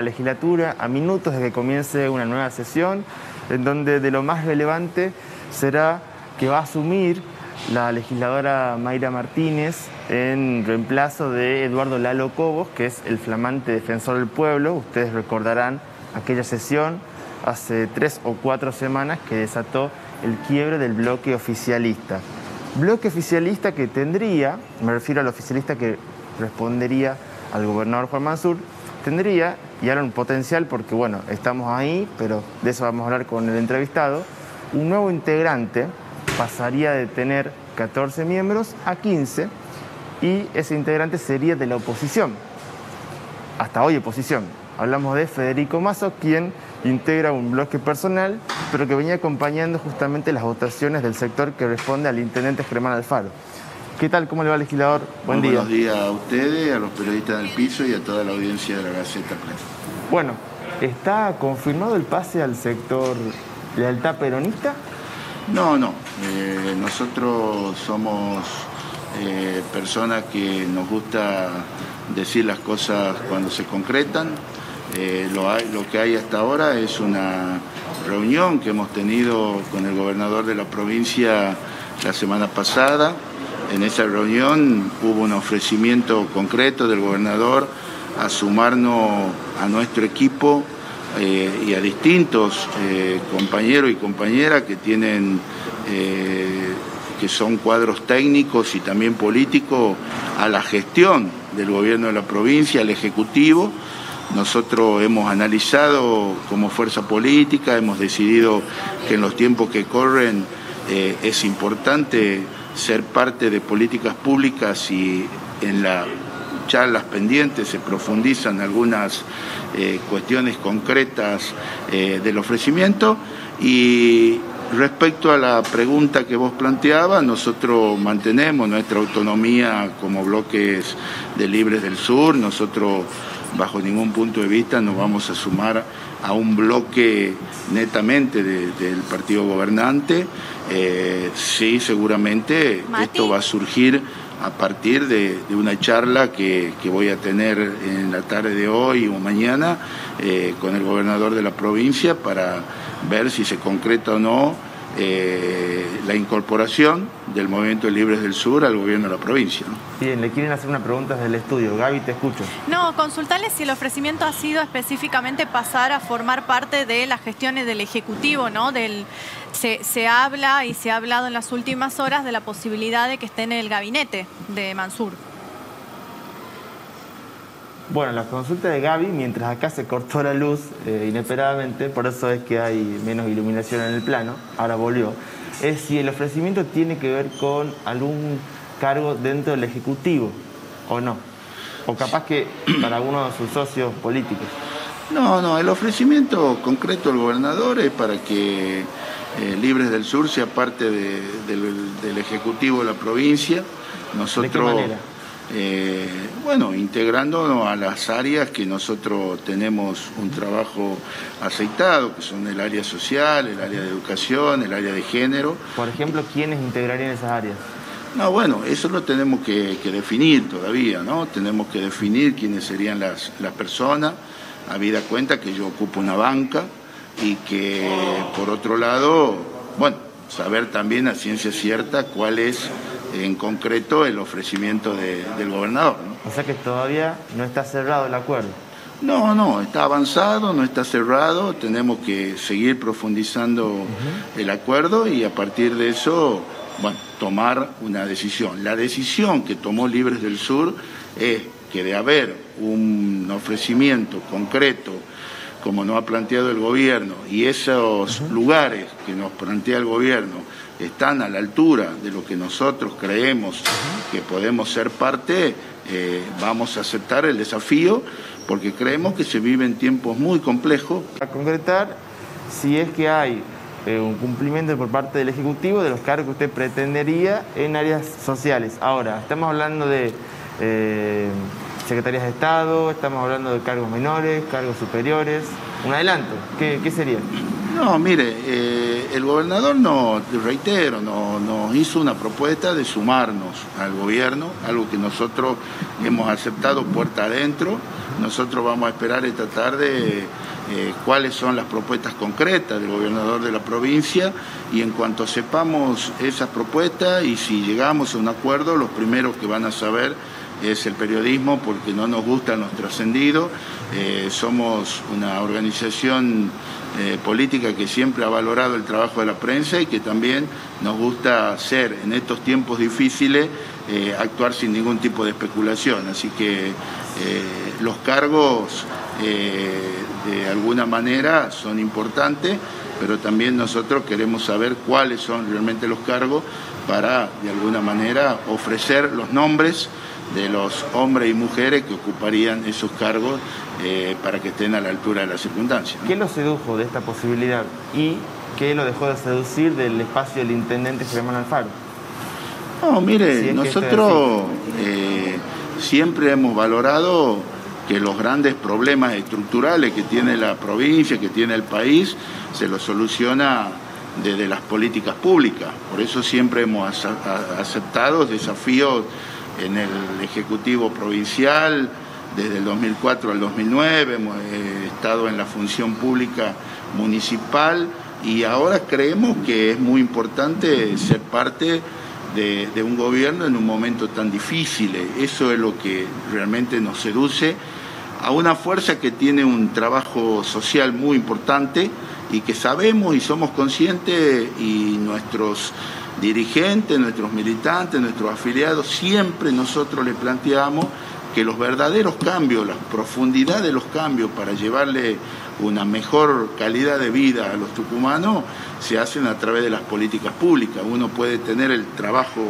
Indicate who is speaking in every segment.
Speaker 1: La legislatura a minutos de que comience una nueva sesión, en donde de lo más relevante será que va a asumir la legisladora Mayra Martínez en reemplazo de Eduardo Lalo Cobos, que es el flamante defensor del pueblo. Ustedes recordarán aquella sesión hace tres o cuatro semanas que desató el quiebre del bloque oficialista. Bloque oficialista que tendría, me refiero al oficialista que respondería al gobernador Juan Mansur, tendría, y ahora un potencial porque bueno, estamos ahí, pero de eso vamos a hablar con el entrevistado, un nuevo integrante pasaría de tener 14 miembros a 15 y ese integrante sería de la oposición, hasta hoy oposición. Hablamos de Federico Mazo, quien integra un bloque personal, pero que venía acompañando justamente las votaciones del sector que responde al intendente Germán Alfaro. ¿Qué tal? ¿Cómo le va, legislador?
Speaker 2: Buen día. Buenos días a ustedes, a los periodistas del piso y a toda la audiencia de la Gaceta Press.
Speaker 1: Bueno, ¿está confirmado el pase al sector lealtad peronista?
Speaker 2: No, no. Eh, nosotros somos eh, personas que nos gusta decir las cosas cuando se concretan. Eh, lo, lo que hay hasta ahora es una reunión que hemos tenido con el gobernador de la provincia la semana pasada en esa reunión hubo un ofrecimiento concreto del gobernador a sumarnos a nuestro equipo eh, y a distintos eh, compañeros y compañeras que tienen eh, que son cuadros técnicos y también políticos a la gestión del gobierno de la provincia, al ejecutivo. Nosotros hemos analizado como fuerza política, hemos decidido que en los tiempos que corren es importante ser parte de políticas públicas y en las charlas pendientes se profundizan algunas eh, cuestiones concretas eh, del ofrecimiento y respecto a la pregunta que vos planteabas, nosotros mantenemos nuestra autonomía como bloques de Libres del Sur, nosotros bajo ningún punto de vista nos vamos a sumar a un bloque netamente del partido gobernante. Eh, sí, seguramente esto va a surgir a partir de, una charla que, voy a tener en la tarde de hoy o mañana eh, con el gobernador de la provincia para ver si se concreta o no eh, la incorporación del Movimiento Libres del Sur al gobierno de la provincia.
Speaker 1: Bien, le quieren hacer una pregunta desde el estudio. Gaby, te escucho.
Speaker 3: No, consultarle si el ofrecimiento ha sido específicamente pasar a formar parte de las gestiones del Ejecutivo, ¿no? Del, se, se habla y se ha hablado en las últimas horas de la posibilidad de que esté en el gabinete de Mansur.
Speaker 1: Bueno, la consulta de Gaby, mientras acá se cortó la luz eh, inesperadamente, por eso es que hay menos iluminación en el plano, ahora volvió, es si el ofrecimiento tiene que ver con algún cargo dentro del Ejecutivo o no, o capaz que para alguno de sus socios políticos.
Speaker 2: No, no, el ofrecimiento concreto del gobernador es para que eh, Libres del Sur sea parte del, Ejecutivo de la provincia.
Speaker 1: Nosotros, ¿De qué manera?
Speaker 2: Eh, bueno, integrándonos a las áreas que nosotros tenemos un trabajo aceitado, que son el área social, el área de educación, el área de género.
Speaker 1: Por ejemplo, ¿quiénes integrarían esas áreas?
Speaker 2: No, bueno, eso lo tenemos que, definir todavía, ¿no? Tenemos que definir quiénes serían las, las personas, habida cuenta que yo ocupo una banca y que, por otro lado, bueno, saber también a ciencia cierta cuál es en concreto el ofrecimiento del gobernador.
Speaker 1: O sea que todavía no está cerrado el acuerdo.
Speaker 2: No, no, está avanzado, no está cerrado, tenemos que seguir profundizando el acuerdo y a partir de eso, bueno, tomar una decisión. La decisión que tomó Libres del Sur es que de haber un ofrecimiento concreto, como nos ha planteado el gobierno, y esos lugares que nos plantea el gobierno, están a la altura de lo que nosotros creemos que podemos ser parte, eh, vamos a aceptar el desafío porque creemos que se viven tiempos muy complejos.
Speaker 1: A concretar, si es que hay eh, un cumplimiento por parte del Ejecutivo de los cargos que usted pretendería en áreas sociales. Ahora, estamos hablando de eh, secretarías de Estado, estamos hablando de cargos menores, cargos superiores. Un adelanto, ¿qué, qué sería?
Speaker 2: No, mire, eh, el gobernador nos, reitero, nos hizo una propuesta de sumarnos al gobierno, algo que nosotros hemos aceptado puerta adentro, nosotros vamos a esperar esta tarde eh, cuáles son las propuestas concretas del gobernador de la provincia y en cuanto sepamos esas propuestas y si llegamos a un acuerdo, los primeros que van a saber es el periodismo porque no nos gustan los trascendidos. Eh, somos una organización eh, política que siempre ha valorado el trabajo de la prensa y que también nos gusta hacer en estos tiempos difíciles actuar sin ningún tipo de especulación. Así que los cargos de alguna manera son importantes, pero también nosotros queremos saber cuáles son realmente los cargos para de alguna manera ofrecer los nombres de los hombres y mujeres que ocuparían esos cargos eh, para que estén a la altura de las circunstancias.
Speaker 1: ¿Qué lo sedujo de esta posibilidad y qué lo dejó de seducir del espacio del intendente Germán Alfaro?
Speaker 2: No, mire, nosotros eh, siempre hemos valorado que los grandes problemas estructurales que tiene la provincia, que tiene el país, se los soluciona desde las políticas públicas. Por eso siempre hemos aceptado desafíos en el Ejecutivo Provincial, desde el 2004 al 2009, hemos eh, estado en la función pública municipal y ahora creemos que es muy importante ser parte de, de, un gobierno en un momento tan difícil. Eso es lo que realmente nos seduce a una fuerza que tiene un trabajo social muy importante y que sabemos y somos conscientes y nuestros dirigentes, nuestros militantes, nuestros afiliados, siempre nosotros le planteamos que los verdaderos cambios, la profundidad de los cambios para llevarle una mejor calidad de vida a los tucumanos se hacen a través de las políticas públicas. Uno puede tener el trabajo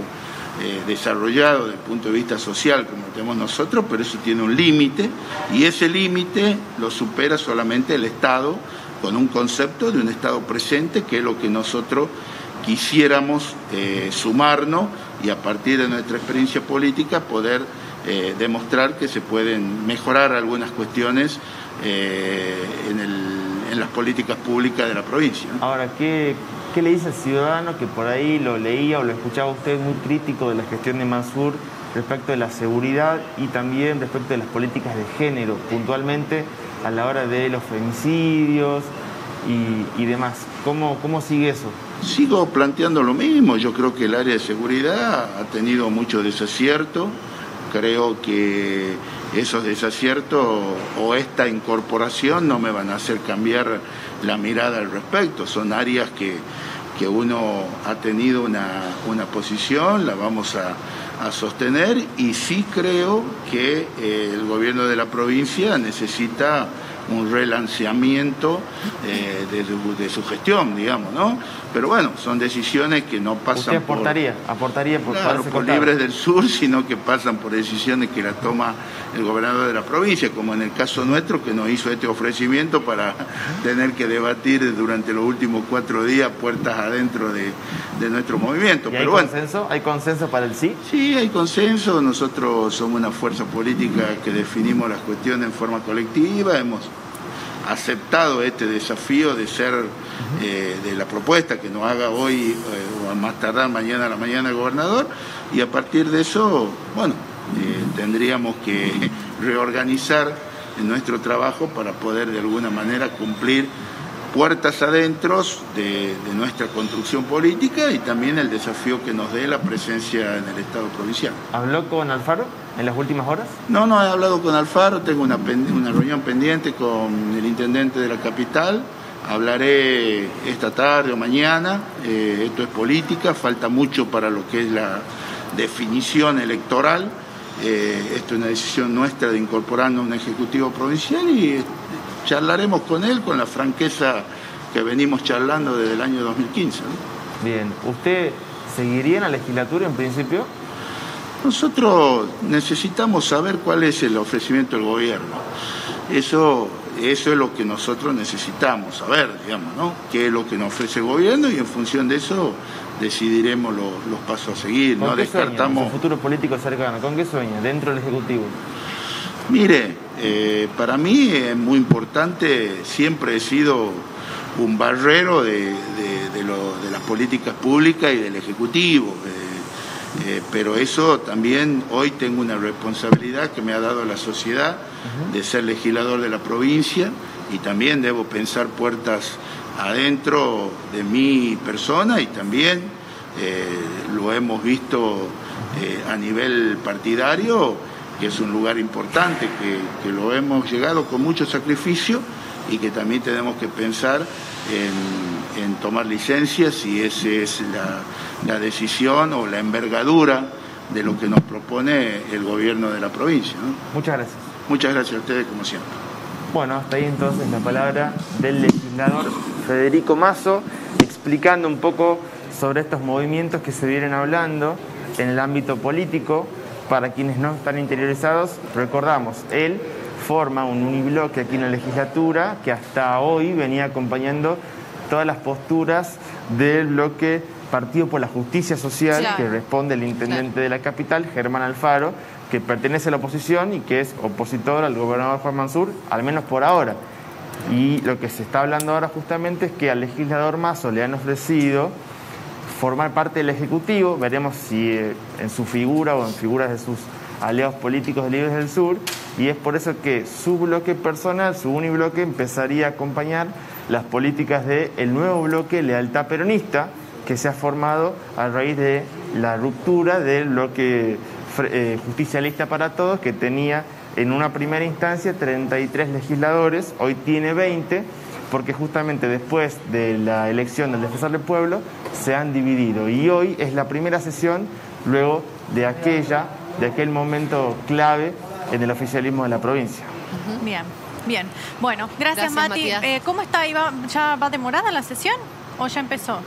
Speaker 2: eh, desarrollado desde el punto de vista social como tenemos nosotros, pero eso tiene un límite y ese límite lo supera solamente el Estado con un concepto de un Estado presente que es lo que nosotros quisiéramos eh, sumarnos y a partir de nuestra experiencia política poder eh, demostrar que se pueden mejorar algunas cuestiones en, en las políticas públicas de la provincia.
Speaker 1: Ahora, ¿qué, ¿Qué le dice al ciudadano que por ahí lo leía o lo escuchaba usted muy crítico de la gestión de Mansur respecto de la seguridad y también respecto de las políticas de género, puntualmente a la hora de los femicidios y, demás? ¿Cómo, ¿Cómo sigue eso?
Speaker 2: Sigo planteando lo mismo. Yo creo que el área de seguridad ha tenido mucho desacierto. Creo que esos desaciertos o esta incorporación no me van a hacer cambiar la mirada al respecto. Son áreas que, que uno ha tenido una, una posición, la vamos a, a, sostener y sí creo que eh, el gobierno de la provincia necesita un relanceamiento eh, de, su gestión, digamos, ¿no? Pero bueno, son decisiones que no pasan
Speaker 1: aportaría, por, aportaría
Speaker 2: por, claro, por Libres del Sur, sino que pasan por decisiones que la toma el gobernador de la provincia, como en el caso nuestro, que nos hizo este ofrecimiento para tener que debatir durante los últimos cuatro días puertas adentro de, nuestro movimiento.
Speaker 1: hay consenso? ¿Hay consenso para el sí?
Speaker 2: Sí, hay consenso. Nosotros somos una fuerza política que definimos las cuestiones en forma colectiva. Hemos aceptado este desafío de ser eh, de la propuesta que nos haga hoy eh, o más tardar mañana a la mañana el gobernador y a partir de eso, bueno, eh, tendríamos que reorganizar nuestro trabajo para poder de alguna manera cumplir puertas adentro de, nuestra construcción política y también el desafío que nos dé la presencia en el Estado provincial.
Speaker 1: ¿Habló con Alfaro en las últimas horas?
Speaker 2: No, no he hablado con Alfaro, tengo una, una reunión pendiente con el intendente de la capital. Hablaré esta tarde o mañana, eh, esto es política, falta mucho para lo que es la definición electoral. Eh, esto es una decisión nuestra de incorporarnos a un ejecutivo provincial y charlaremos con él con la franqueza que venimos charlando desde el año 2015.
Speaker 1: Bien, ¿usted seguiría en la legislatura en principio?
Speaker 2: Nosotros necesitamos saber cuál es el ofrecimiento del gobierno. Eso, eso es lo que nosotros necesitamos saber, digamos, ¿no? ¿Qué es lo que nos ofrece el gobierno? Y en función de eso decidiremos los pasos a seguir.
Speaker 1: no descartamos. Sueña, futuro político cercano, ¿con qué sueña dentro del Ejecutivo?
Speaker 2: Mire, eh, para mí es muy importante, siempre he sido un barrero de, las políticas públicas y del Ejecutivo, eh, eh, pero eso también hoy tengo una responsabilidad que me ha dado la sociedad de ser legislador de la provincia y también debo pensar puertas adentro de mi persona y también lo hemos visto a nivel partidario, que es un lugar importante, que, lo hemos llegado con mucho sacrificio y que también tenemos que pensar en, tomar licencias si esa es la, decisión o la envergadura de lo que nos propone el gobierno de la provincia.
Speaker 1: Muchas gracias.
Speaker 2: Muchas gracias a ustedes como siempre.
Speaker 1: Bueno, hasta ahí entonces la palabra del legislador Federico Mazo explicando un poco sobre estos movimientos que se vienen hablando en el ámbito político. Para quienes no están interiorizados, recordamos, él forma un unibloque aquí en la legislatura que hasta hoy venía acompañando todas las posturas del bloque Partido por la Justicia Social, que responde el intendente de la capital, Germán Alfaro, que pertenece a la oposición y que es opositor al gobernador Juan Mansur, al menos por ahora. Y lo que se está hablando ahora justamente es que al legislador Mazo le han ofrecido formar parte del Ejecutivo, veremos si eh, en su figura o en figuras de sus aliados políticos de Libres del Sur, y es por eso que su bloque personal, su unibloque, empezaría a acompañar las políticas del nuevo bloque Lealtad Peronista, que se ha formado a raíz de la ruptura del bloque eh, Justicialista para Todos, que tenía en una primera instancia 33 legisladores, hoy tiene 20, porque justamente después de la elección del defensor del pueblo se han dividido y hoy es la primera sesión luego de aquella, de aquel momento clave en el oficialismo de la provincia.
Speaker 3: Bien, bien. Bueno, gracias, Mati. Eh, ¿Cómo está? ¿Ya va demorada la sesión o ya empezó?